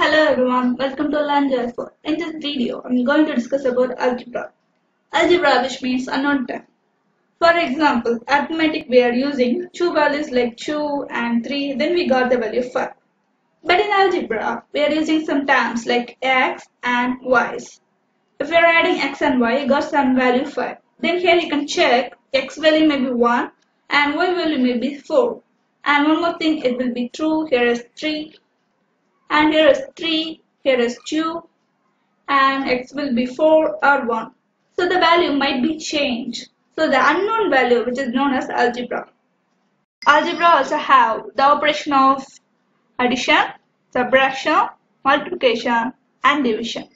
Hello everyone, welcome to Learn Joyful. In this video, I'm going to discuss about algebra. Algebra which means unknown term. For example, arithmetic we are using two values like 2 and 3, then we got the value 5. But in algebra, we are using some terms like x and y's. If we are adding x and y, you got some value 5. Then here you can check x value may be 1 and y value may be 4. And one more thing, it will be true. Here is 3 and here is 3, here is 2 and x will be 4 or 1. So the value might be changed. So the unknown value which is known as algebra. Algebra also have the operation of addition, subtraction, multiplication and division.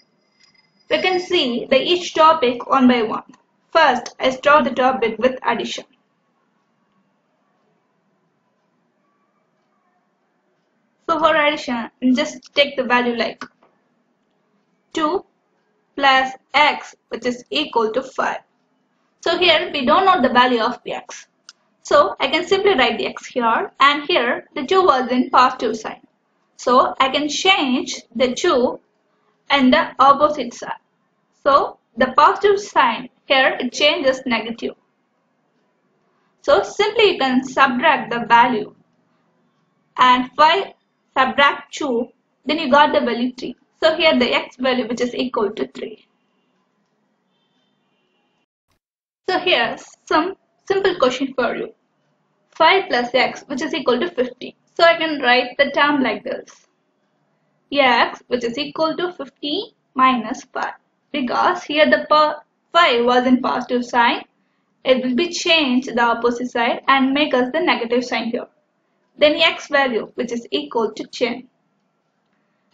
We can see the each topic one by one. First, I start the topic with addition. For addition, just take the value like 2 plus x which is equal to 5. So here we don't know the value of x. So I can simply write the x here and here the 2 was in positive sign. So I can change the 2 and the opposite side. So the positive sign here it changes negative. So simply you can subtract the value and 5 subtract 2, then you got the value 3. So here the x value which is equal to 3. So here some simple question for you. 5 plus x which is equal to 50. So I can write the term like this. x which is equal to 50 minus 5. Because here the 5 was in positive sign, it will be changed the opposite side and make us the negative sign here then x value which is equal to 10.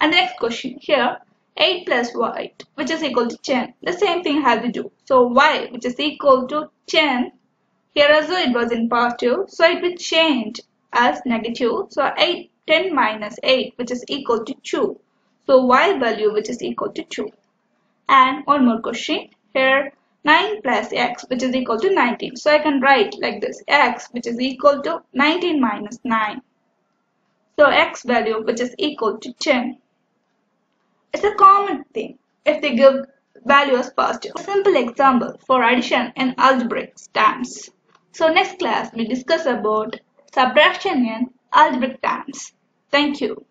And the next question here 8 plus y which is equal to 10. The same thing has to do. So y which is equal to 10 here also it was in positive so it will change as negative. So 8 10 minus 8 which is equal to 2. So y value which is equal to 2. And one more question here 9 plus x which is equal to 19. So I can write like this x which is equal to 19 minus 9. So x value which is equal to 10. It's a common thing if they give value as positive. A simple example for addition in algebraic terms. So next class we discuss about subtraction in algebraic terms. Thank you.